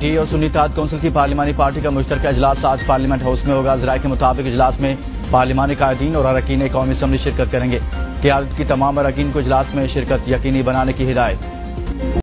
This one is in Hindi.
टी और सुन्नी इत्तेहाद कौंसिल की पार्लिमानी पार्टी का मुश्तर अजलास आज पार्लियामेंट हाउस में होगा। जराये के मुताबिक इजलास में पार्लिमानी कायदीन और अरकान कौमी असम्बली शिरकत करेंगे। क्यादत की तमाम अरकान को इजलास में शिरकत यकीनी बनाने की हिदायत।